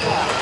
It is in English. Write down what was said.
Yeah.